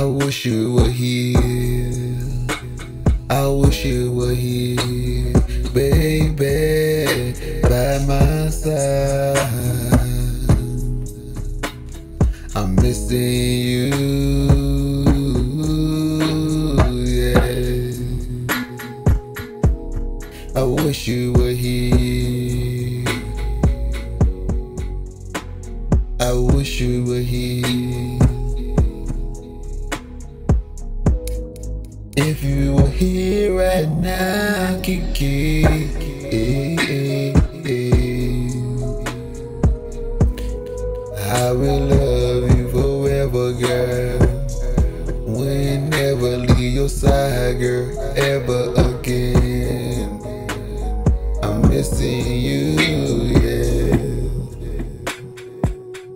wish you were here. I wish you were here, baby, by my side. I'm missing you, yeah. I wish you were here right now, Keke. I will love you forever, girl. We'll never leave your side, girl, ever again. I'm missing you, yeah.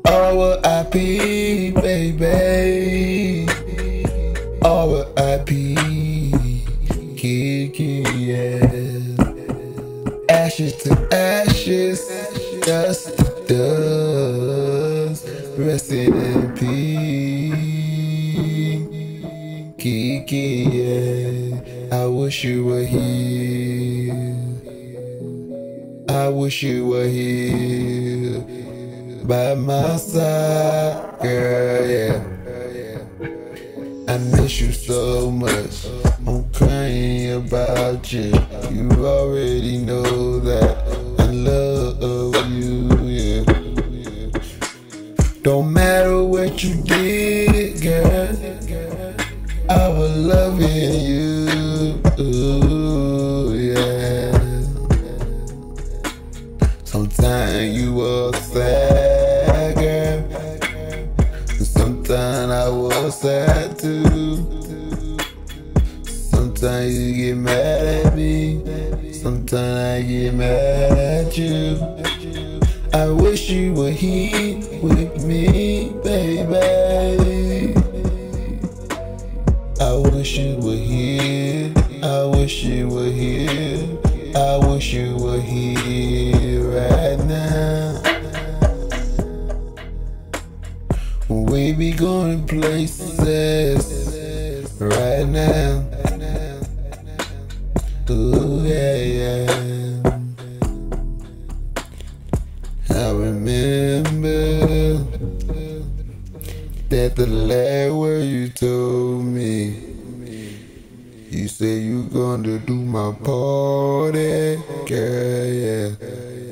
R.I.P. baby. R.I.P. Ashes to ashes, dust to dust. Resting in peace. Keke, yeah. I wish you were here. I wish you were here by my side, girl, yeah. Miss you so much. I'm crying about you. You already know that I love you, yeah. Don't matter what you did, girl. I was loving you, Sad too. Sometimes you get mad at me. Sometimes I get mad at you. I wish you were here with me, baby. I wish you were here. I wish you were here. I wish you were here be going places right now. Ooh, yeah, yeah. I remember that the last word you told me. You said you gonna do my party, girl, yeah.